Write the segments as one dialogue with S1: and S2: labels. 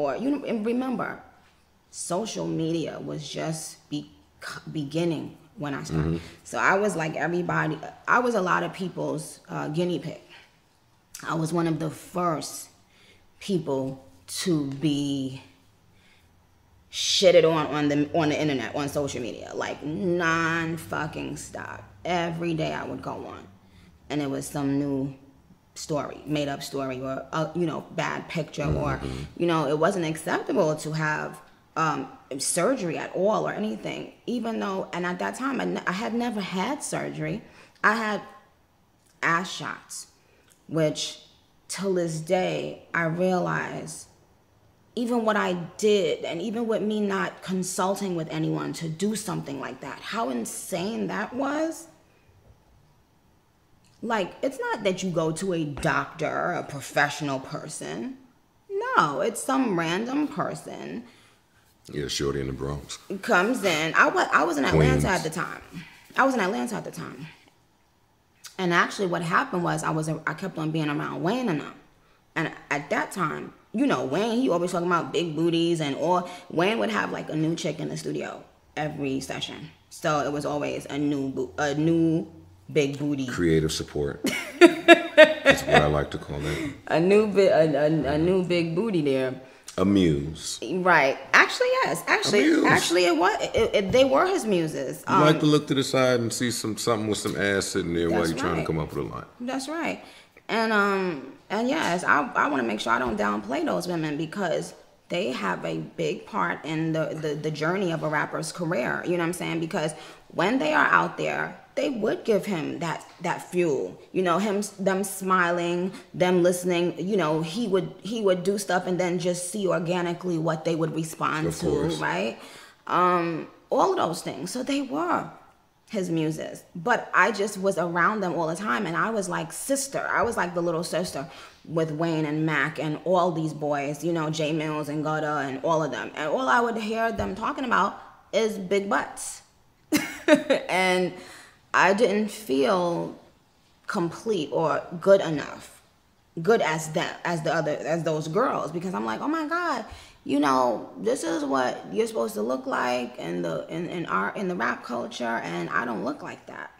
S1: or you know, and remember, social media was just be, beginning when I started.
S2: Mm-hmm.
S1: So I was like everybody. I was a lot of people's uh, guinea pig. I was one of the first people to be shitted on on the on the internet on social media like non fucking stop every day i would go on and it was some new story made up story or a, you know bad picture or you know it wasn't acceptable to have um, surgery at all or anything even though and at that time I had never had surgery i had ass shots which till this day i realize even what I did, and even with me not consulting with anyone to do something like that, how insane that was. Like, it's not that you go to a doctor, a professional person. No, it's some random person
S2: Yeah, Shorty in the Bronx.
S1: comes in. I was I was in Atlanta
S2: Queens.
S1: at the time. I was in Atlanta at the time. And actually, what happened was I was I kept on being around Wayne and them. And at that time, you know, Wayne he always talking about big booties and or Wayne would have like a new chick in the studio every session. So it was always a new a new big booty,
S2: Creative support. That's what I like to call it.
S1: a new bi- a, a, a new big booty there.
S2: A muse.
S1: Right. Actually, yes. Actually, actually, it was. It, it, they were his muses.
S2: You
S1: Um,
S2: like to look to the side and see some something with some ass sitting there while you're trying to come up with a line.
S1: That's right. And um and yes, I I want to make sure I don't downplay those women because they have a big part in the, the the journey of a rapper's career. You know what I'm saying? Because when they are out there, they would give him that that fuel. You know, him them smiling, them listening. You know, he would he would do stuff and then just see organically what they would respond
S2: Of
S1: to,
S2: course.
S1: right? Um, all of those things. So they were his muses. But I just was around them all the time and I was like sister. I was like the little sister with Wayne and Mack and all these boys, you know, Jae Millz and Gudda and all of them. And all I would hear them talking about is big butts. and I didn't feel complete or good enough good as them as the other as those girls because I'm like, oh my god, you know, this is what you're supposed to look like in the in, in our in the rap culture, and I don't look like that.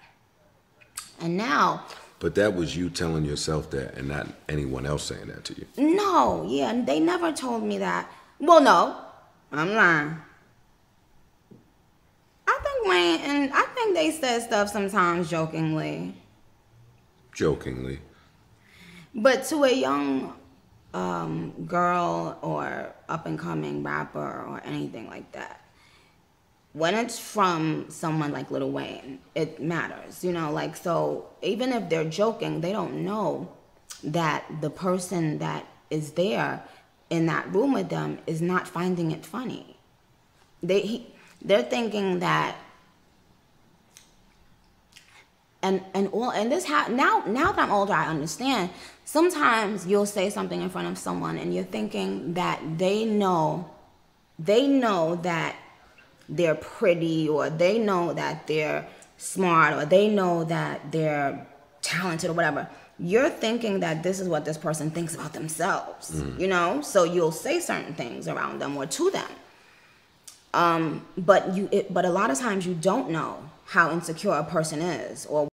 S1: And now,
S2: But that was you telling yourself that and not anyone else saying that to you.
S1: no, yeah, they never told me that. Well, no, I'm lying. I think Wayne and I think they said stuff sometimes jokingly.
S2: Jokingly.
S1: But to a young um, girl or up and coming rapper or anything like that, when it's from someone like Lil Wayne, it matters, you know. Like so, even if they're joking, they don't know that the person that is there in that room with them is not finding it funny. They he, they're thinking that and and all and this ha- now now that I'm older, I understand. Sometimes you'll say something in front of someone, and you're thinking that they know, they know that they're pretty, or they know that they're smart, or they know that they're talented, or whatever. You're thinking that this is what this person thinks about themselves, you know. So you'll say certain things around them or to them. Um, but you, it, but a lot of times you don't know how insecure a person is or